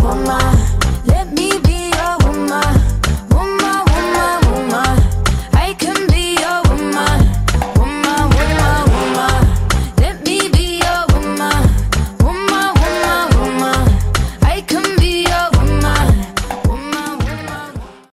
One night